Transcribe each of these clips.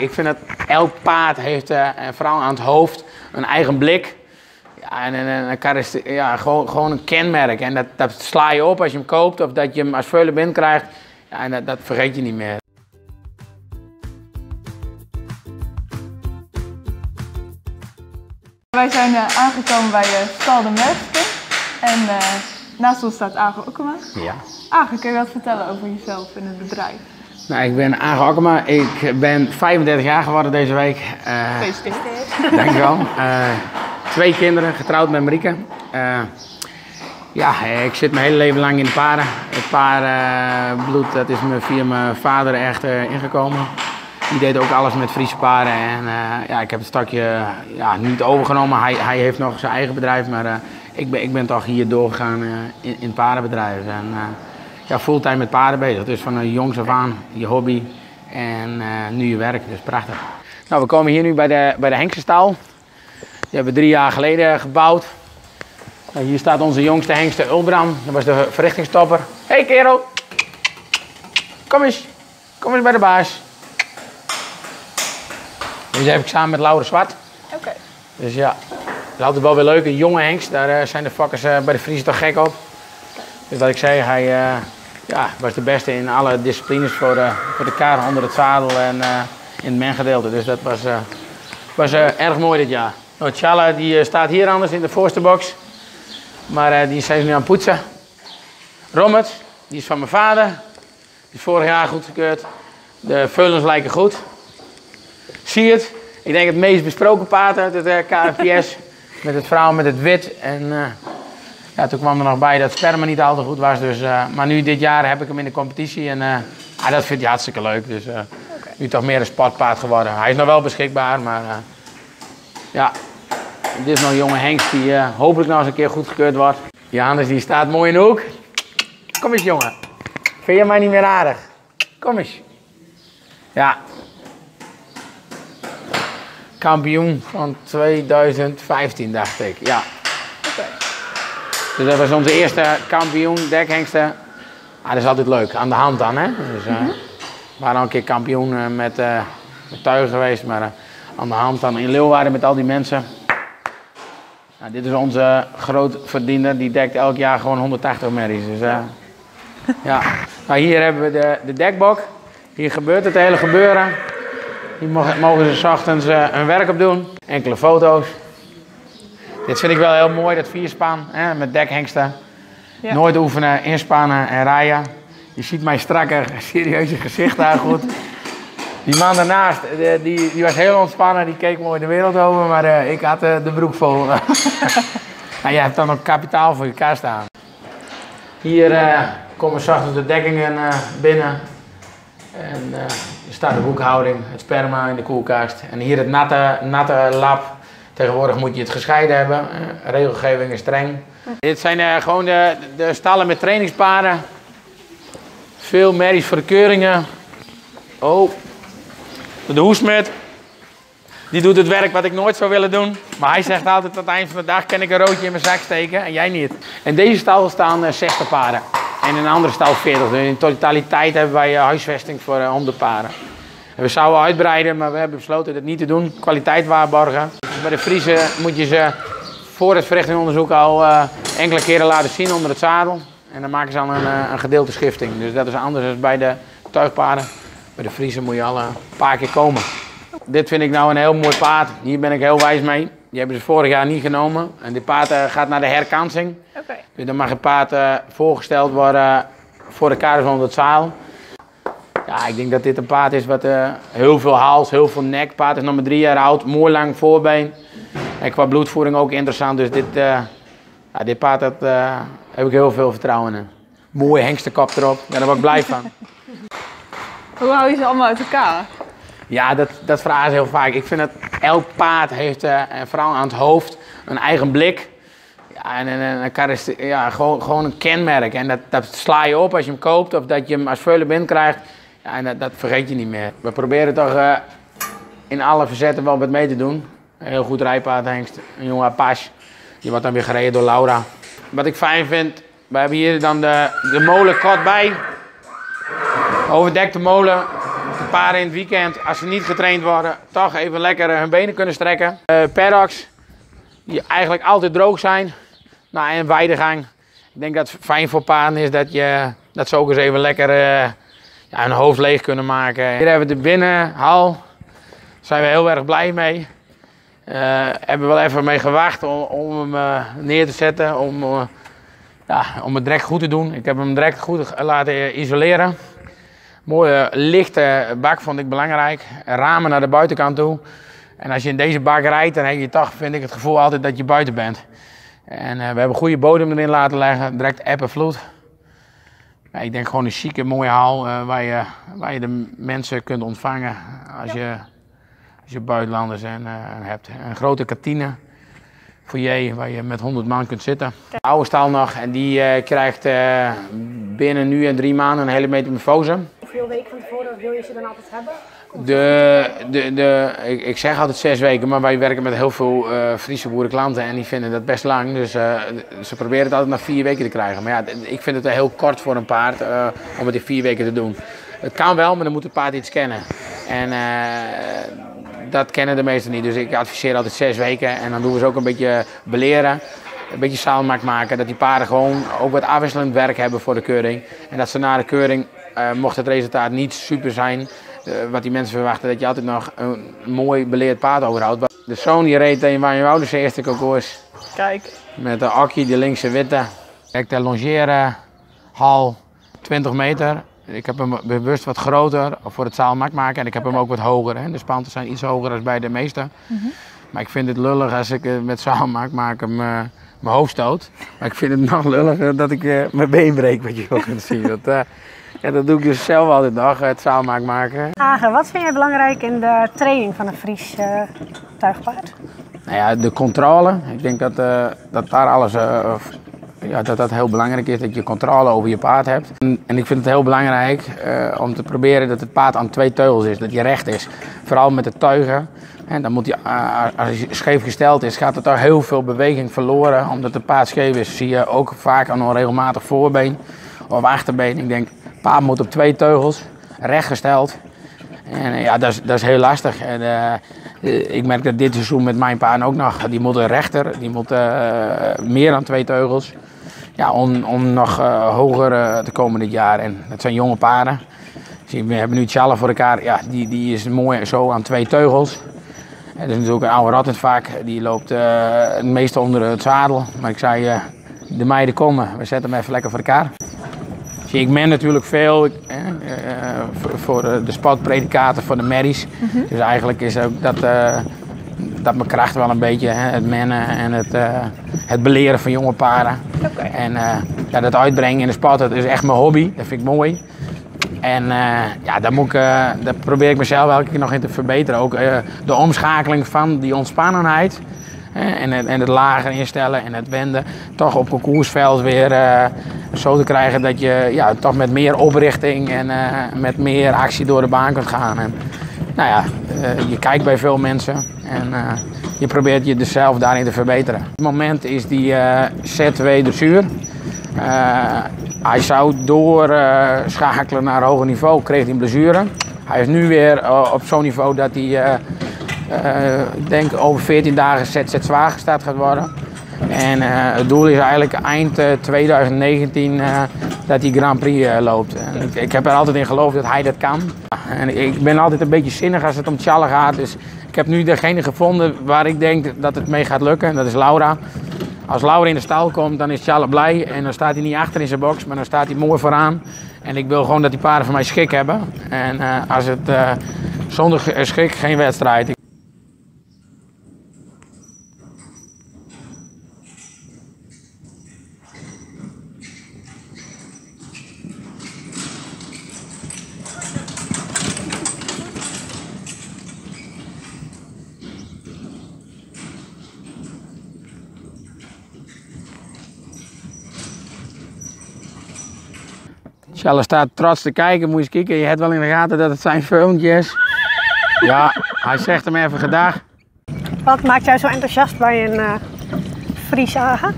Ik vind dat elk paard heeft, uh, vooral aan het hoofd, een eigen blik. Ja, en, en, en ja, gewoon, gewoon een kenmerk. En dat, dat sla je op als je hem koopt of dat je hem als veulen binnen krijgt. Ja, en dat, dat vergeet je niet meer. Wij zijn uh, aangekomen bij uh, Stal de Merkske. En uh, naast ons staat Ago Okkema. Ja. Ago, kun je wat vertellen over jezelf en het bedrijf? Nou, ik ben Ago Akkema. Ik ben 35 jaar geworden deze week. Gefeliciteerd. Dankjewel. twee kinderen, getrouwd met Marieke. ja, ik zit mijn hele leven lang in de paarden. Het paardenbloed, dat is me via mijn vader echt ingekomen. Die deed ook alles met Friese paarden. En uh, ja, ik heb het stakje ja, niet overgenomen. Hij, hij heeft nog zijn eigen bedrijf, maar uh, ik, ben, ik ben toch hier doorgegaan uh, in, in het paardenbedrijf. En ja, fulltime met paarden bezig. Dus van een jongs af aan je hobby en nu je werk. Dus prachtig. Nou, we komen hier nu bij de, bij de. Die hebben we drie jaar geleden gebouwd. Nou, hier staat onze jongste hengste Ulbram. Dat was de verrichtingstopper. Hé hey, kerel! Kom eens. Kom eens bij de baas. Deze heb ik samen met Laura Zwart. Oké. Dus ja, dat is altijd wel weer leuk. Een jonge hengst, daar uh, zijn de vakkers uh, bij de Friese toch gek op. Dus wat ik zei, hij uh, ja, was de beste in alle disciplines voor, voor de kar onder het zadel en in het mengedeelte. Dus dat was, was erg mooi dit jaar. Nou, Tjalla die staat hier anders in de voorste box. Maar die zijn nu aan het poetsen. Rommet, die is van mijn vader. Die is vorig jaar goedgekeurd. De veulens lijken goed. Zie het? Ik denk het meest besproken paard uit het KFPS. met het verhaal met het wit. En uh, ja, toen kwam er nog bij dat sperma niet al te goed was. Dus, uh, maar nu dit jaar heb ik hem in de competitie. En ah, dat vind hij hartstikke leuk. Dus okay. nu toch meer een sportpaard geworden. Hij is nog wel beschikbaar, maar ja. Dit is nog een jonge Hengst die hopelijk nog eens een keer goedgekeurd wordt. Johannes die staat mooi in de hoek. Kom eens jongen. Vind je mij niet meer aardig? Kom eens. Ja, kampioen van 2015, dacht ik. Ja. Dus dat was onze eerste kampioen, dekhengsten. Ah, dat is altijd leuk, aan de hand dan, hè. Dus, uh, We waren al een keer kampioen uh, met, uh, met tuigen geweest, maar aan de hand dan in Leeuwarden met al die mensen. Nou, dit is onze grootverdiener, die dekt elk jaar gewoon 180 merries. Dus, ja. Nou, hier hebben we de, de dekbok. Hier gebeurt het hele gebeuren. Hier mogen ze s ochtends uh, hun werk op doen. Enkele foto's. Dit vind ik wel heel mooi, dat vierspan hè, met dekhengsten. Ja. Nooit oefenen, inspannen en rijden. Je ziet mijn strakke, serieuze gezicht daar goed. Die man daarnaast, die, die was heel ontspannen, die keek mooi de wereld over, maar uh, ik had uh, de broek vol. nou, je hebt dan ook kapitaal voor je kast staan. Hier uh, komen zachtens de dekkingen binnen. En er staat de boekhouding, het sperma in de koelkast. En hier het natte, natte lab. Tegenwoordig moet je het gescheiden hebben. Uh, regelgeving is streng. Dit zijn uh, gewoon de, de stallen met trainingspaden. Veel merries voor de keuringen. Oh, de hoesmet. Die doet het werk wat ik nooit zou willen doen. Maar hij zegt altijd aan het eind van de dag kan ik een roodje in mijn zak steken en jij niet. In deze stal staan 60 paarden. En in een andere stal 40. Dus in totaliteit hebben wij eh, huisvesting voor 100 eh, paren. En we zouden uitbreiden, maar we hebben besloten dat niet te doen. Kwaliteit waarborgen. Bij de Friese moet je ze voor het verrichtingonderzoek al uh, enkele keren laten zien onder het zadel. En dan maken ze dan een, een gedeelte schifting. Dus dat is anders dan bij de tuigpaarden. Bij de Friese moet je al een paar keer komen. Dit vind ik nou een heel mooi paard. Hier ben ik heel wijs mee. Die hebben ze vorig jaar niet genomen. En die paard uh, gaat naar de herkansing. Okay. Dus dan mag een paard uh, voorgesteld worden voor de kaders onder het zaal. Ja, ik denk dat dit een paard is wat uh, heel veel hals, heel veel nek. Paard is nog maar drie jaar oud, mooi lang voorbeen. En qua bloedvoering ook interessant. Dus dit, ja, dit paard dat, heb ik heel veel vertrouwen in. Mooie hengstenkop erop, daar ben ik blij van. Hoe hou je ze allemaal uit elkaar? Ja, dat, dat vragen ze heel vaak. Ik vind dat elk paard heeft, uh, vooral aan het hoofd, een eigen blik. Ja, en, en, en ja, gewoon, gewoon een kenmerk. En dat, dat sla je op als je hem koopt of dat je hem als veulen binnen krijgt. En dat, vergeet je niet meer. We proberen toch uh, in alle verzetten wel wat mee te doen. Een heel goed rijpaardhengst, een jonge Apache. Die wordt dan weer gereden door Laura. Wat ik fijn vind, we hebben hier dan de, de molen kort bij. Overdekte molen, de paarden in het weekend, als ze niet getraind worden, toch even lekker eh, hun benen kunnen strekken. Uh, paddocks, die eigenlijk altijd droog zijn. Nou, en weidegang. Ik denk dat het fijn voor paarden is dat, je, dat ze ook eens even lekker ja, hoofd leeg kunnen maken. Hier hebben we de binnenhal. Daar zijn we heel erg blij mee. Uh, hebben we wel even mee gewacht om, om hem uh, neer te zetten, om, uh, ja, om het direct goed te doen. Ik heb hem direct goed laten isoleren. Mooie lichte bak vond ik belangrijk. Ramen naar de buitenkant toe. En als je in deze bak rijdt, dan heb je toch, vind ik, het gevoel altijd dat je buiten bent. En we hebben goede bodem erin laten leggen, direct app en vloed. Ja, ik denk gewoon een chique, mooie hal waar, je, waar je de mensen kunt ontvangen als je als je buitenlanders en, uh, hebt. Een grote kantine, foyer, waar je met 100 man kunt zitten. De oude stal nog en die uh, krijgt binnen nu en drie maanden een hele metamorfose. Hoeveel weken van tevoren wil je ze dan altijd hebben? De, de, de, ik, ik, zeg altijd zes weken, maar wij werken met heel veel uh, Friese boerenklanten en die vinden dat best lang. Dus uh, ze proberen het altijd naar vier weken te krijgen. Maar ja, ik vind het heel kort voor een paard uh, om het in vier weken te doen. Het kan wel, maar dan moet het paard iets kennen. En dat kennen de meesten niet. Dus ik adviseer altijd zes weken. En dan doen we ze ook een beetje beleren. Een beetje samenmaak maken. Dat die paarden gewoon ook wat afwisselend werk hebben voor de keuring. En dat ze na de keuring, mocht het resultaat niet super zijn. Uh, wat die mensen verwachten, dat je altijd nog een mooi beleerd paard overhoudt. De zoon die reed in Wanjewouden zijn eerste concours. Kijk. Met de Akkie, de linkse witte. Kijk, de longeren hal 20 meter. Ik heb hem bewust wat groter voor het zaalmak maken en ik heb hem ook wat hoger. Hè. De spanten zijn iets hoger dan bij de meeste. Mm -hmm. Maar ik vind het lullig als ik met zaalmak maken uh, mijn hoofd stoot. Maar ik vind het nog lulliger dat ik uh, mijn been breek, wat je wel kunt zien. Dat, uh, ja, dat doe ik dus zelf altijd nog, het zaalmak maken. Hagen, wat vind jij belangrijk in de training van een Fries tuigpaard? Nou ja, de controle. Ik denk dat, dat daar alles ja, dat dat heel belangrijk is, dat je controle over je paard hebt. En, en ik vind het heel belangrijk uh, om te proberen dat het paard aan twee teugels is, dat je recht is. Vooral met de tuigen. En dan moet je, uh, als hij scheef gesteld is, gaat er toch heel veel beweging verloren. Omdat het paard scheef is, zie je ook vaak een onregelmatig voorbeen of achterbeen. Ik denk, het paard moet op twee teugels, recht gesteld. En ja, dat is, dat is heel lastig. En, uh, ik merk dat dit seizoen met mijn paard ook nog. Die moeten rechter, die moeten meer dan twee teugels ja, om, om nog hoger te komen dit jaar. En dat zijn jonge paarden. We hebben nu Tjalla voor elkaar. Ja, die, die is mooi zo aan twee teugels. En dat is natuurlijk een oude rat vaak. Die loopt uh, het meeste onder het zadel. Maar ik zei, de meiden komen. We zetten hem even lekker voor elkaar. Zie, ik men natuurlijk veel ik, voor, voor de spotpredicaten, voor de merries. Mm -hmm. Dus eigenlijk is ook dat dat mijn kracht wel een beetje, hè, het mennen en het, het beleren van jonge. Okay. En ja, dat uitbrengen in de sport, dat is echt mijn hobby, dat vind ik mooi. En uh, ja, daar, moet ik, daar probeer ik mezelf elke keer nog in te verbeteren. Ook de omschakeling van die ontspannenheid en het, en het lager instellen en het wenden. Toch op concoursveld weer zo te krijgen dat je ja, toch met meer oprichting en met meer actie door de baan kunt gaan. En, nou ja, je kijkt bij veel mensen en uh, je probeert je daarin te verbeteren. Op het moment is die ZW dressuur. Hij zou doorschakelen naar hoger niveau, kreeg hij een blessure. Hij is nu weer op zo'n niveau dat hij, ik denk over 14 dagen ZZ zwaar gestart gaat worden. En het doel is eigenlijk eind 2019 dat hij Grand Prix loopt. Ik, ik heb er altijd in geloofd dat hij dat kan. En ik ben altijd een beetje zinnig als het om tjallen gaat. Dus ik heb nu degene gevonden waar ik denk dat het mee gaat lukken. En dat is Laura. Als Laura in de stal komt, dan is Tjalle blij. En dan staat hij niet achter in zijn box, maar dan staat hij mooi vooraan. En ik wil gewoon dat die paarden van mij schik hebben. En als het zonder schik geen wedstrijd. Charles staat trots te kijken, moet je eens kijken. Je hebt wel in de gaten dat het zijn filmpje is. Ja, hij zegt hem even gedag. Wat maakt jou zo enthousiast bij een uh, Fries Agen?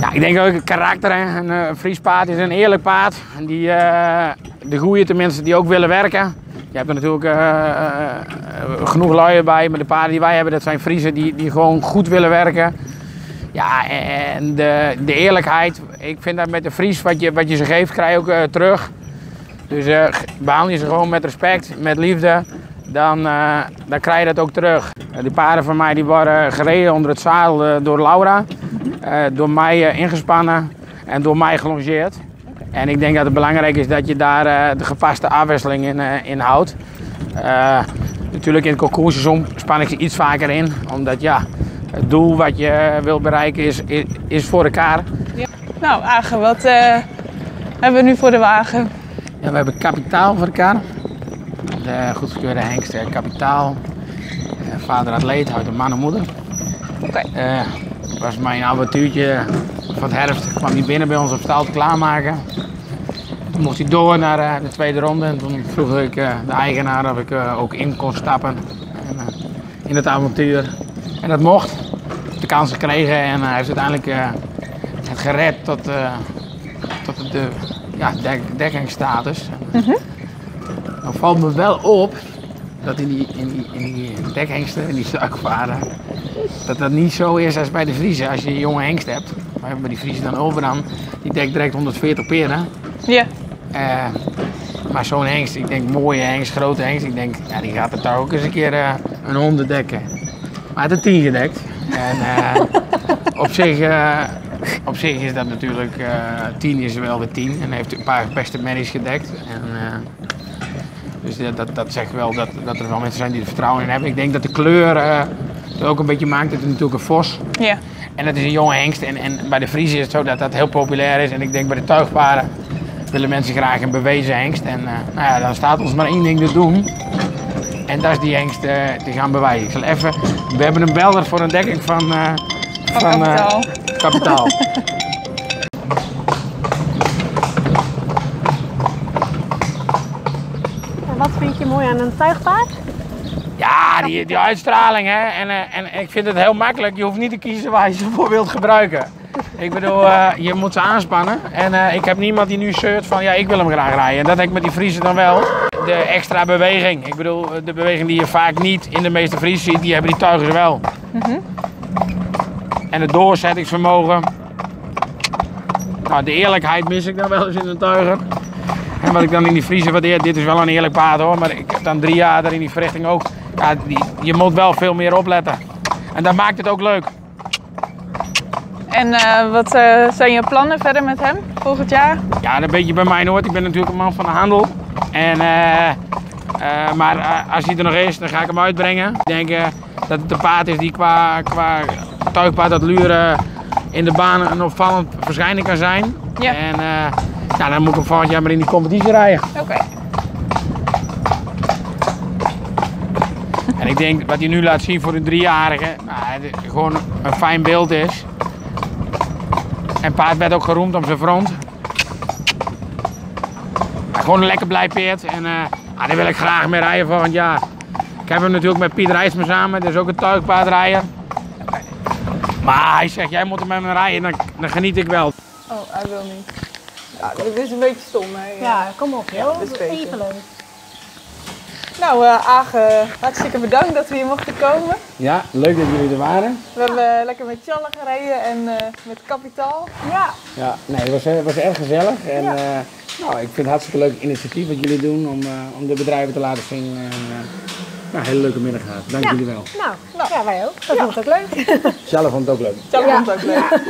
Ja, ik denk ook het karakter. Hè. Een uh, Fries paard is een eerlijk paard. Die, uh, de goeie tenminste, die ook willen werken. Je hebt er natuurlijk eh, eh, genoeg lui bij, maar de paarden die wij hebben, dat zijn Friesen die, die gewoon goed willen werken. Ja, en de, de eerlijkheid, ik vind dat met de Fries, wat je, wat je ze geeft, krijg je ook eh, terug. Dus g- behandel je ze gewoon met respect, met liefde, dan, eh, dan krijg je dat ook terug. Die paarden van mij die worden gereden onder het zadel door Laura, door mij ingespannen en door mij gelongeerd. En ik denk dat het belangrijk is dat je daar de gepaste afwisseling in, in houdt. Natuurlijk in het concoursseizoen span ik ze iets vaker in, omdat ja, het doel wat je wil bereiken is, is, is voor elkaar. Nou, Agen, wat eh, hebben we nu voor de wagen? Ja, we hebben kapitaal voor elkaar. De goedgekeurde hengst eh, kapitaal. Eh, vader atleet, uit een man en moeder. Oké. Eh, was mijn avontuurtje van het herfst. kwam hij binnen bij ons op stal te klaarmaken. Toen mocht hij door naar eh, de tweede ronde. En toen vroeg ik eh, de eigenaar of ik eh, ook in kon stappen en, eh, in het avontuur. En dat mocht. De kans gekregen en hij heeft uiteindelijk eh, het gered tot, eh, tot de ja, dek, dekkingsstatus. Dan valt me wel op dat in die, in die, in die dekhengsten, in die suikvaarden, dat dat niet zo is als bij de Vriezen. Als je een jonge hengst hebt, we hebben bij die Vriezen dan over dan, die dekt direct 140 peren. Ja. Eh, maar zo'n hengst, ik denk mooie hengst, grote hengst, ik denk, ja, die gaat er toch ook eens een keer eh, een honderd dekken. Maar een 10 gedekt. En eh, op, zich, eh, op zich is dat natuurlijk, eh 10 is wel weer 10 en hij heeft een paar beste merries gedekt. En, eh, dus dat, dat, dat zegt wel dat, dat er wel mensen zijn die er vertrouwen in hebben. Ik denk dat de kleur eh, het ook een beetje maakt. Het is natuurlijk een vos. Ja. En dat is een jonge hengst. En, en bij de Friese is het zo dat dat heel populair is. En ik denk bij de tuigparen willen mensen graag een bewezen hengst. En eh, nou ja, dan staat ons maar één ding te doen. En dat is die hengst eh, te gaan bewijzen. Ik zal even, we hebben een belder voor een dekking van, eh, Van eh, kapitaal. kapitaal. En wat vind je mooi aan een tuigpaard? Ja, die, die uitstraling hè. En, eh, en ik vind het heel makkelijk. Je hoeft niet te kiezen waar je ze voor wilt gebruiken. Ik bedoel, eh, je moet ze aanspannen. En eh, ik heb niemand die nu zeurt van ja, ik wil hem graag rijden. En dat heb ik met die Friesen dan wel. De extra beweging. Ik bedoel, de beweging die je vaak niet in de meeste Friesen ziet, die hebben die tuigen wel. En het doorzettingsvermogen. Nou, de eerlijkheid mis ik dan wel eens in een tuiger. En wat ik dan in die Friese waardeer, dit is wel een eerlijk paard hoor, maar ik heb dan drie jaar daar in die verrichting ook. Ja, die, je moet wel veel meer opletten. En dat maakt het ook leuk. En eh, wat eh, zijn je plannen verder met hem volgend jaar? Ja, dat weet je bij mij nooit. Ik ben natuurlijk een man van de handel. En, eh, eh, maar eh, als hij er nog is, dan ga ik hem uitbrengen. Ik denk dat het een paard is die qua, qua tuigpaard dat luren in de baan een opvallend verschijning kan zijn. Ja. En nou, dan moet ik hem volgend jaar maar in die competitie rijden. Oké. En ik denk wat hij nu laat zien voor een driejarige, nou, gewoon een fijn beeld is. En paard werd ook geroemd om zijn front. Gewoon een lekker blij peert. En eh ah, daar wil ik graag mee rijden volgend jaar. Ik heb hem natuurlijk met Piet Rijsma samen, dat is ook een tuigpaardrijder. Maar hij zegt, jij moet er met me rijden, dan, dan geniet ik wel. Oh, hij wil niet. Ja, dit is een beetje stom. Hè? Ja, kom op joh. dat is. Even leuk. Nou, eh Agen, hartstikke bedankt dat we hier mochten komen. Ja, leuk dat jullie er waren. We hebben lekker met Challe gereden en eh, met kapitaal. Ja, Ja, nee, het was, het was erg gezellig. En, Ja. eh, nou, ik vind het hartstikke leuk initiatief wat jullie doen om, eh, om de bedrijven te laten zien. En, eh, nou, hele leuke middag gehad. Dank Ja. jullie wel. nou, ja wij ook. Dat vond ik ook leuk. Zelf vond het ook leuk. Challe vond het ook leuk.